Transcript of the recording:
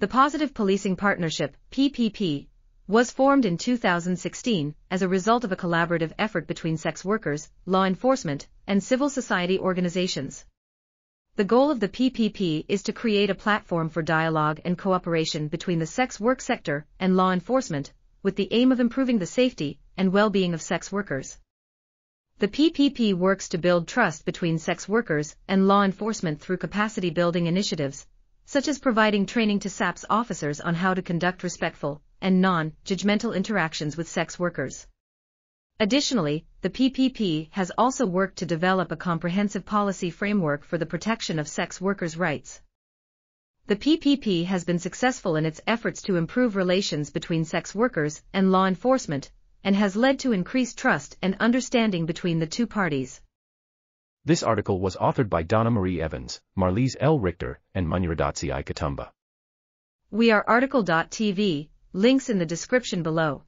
The Positive Policing Partnership, PPP, was formed in 2016 as a result of a collaborative effort between sex workers, law enforcement, and civil society organizations. The goal of the PPP is to create a platform for dialogue and cooperation between the sex work sector and law enforcement, with the aim of improving the safety and well-being of sex workers. The PPP works to build trust between sex workers and law enforcement through capacity building initiatives, such as providing training to SAPS officers on how to conduct respectful and non-judgmental interactions with sex workers. Additionally, the PPP has also worked to develop a comprehensive policy framework for the protection of sex workers' rights. The PPP has been successful in its efforts to improve relations between sex workers and law enforcement, and has led to increased trust and understanding between the two parties. This article was authored by Donna Maree Evans, Marlise L. Richter, and Munyaradazi Katumba. We are RTCL.TV, links in the description below.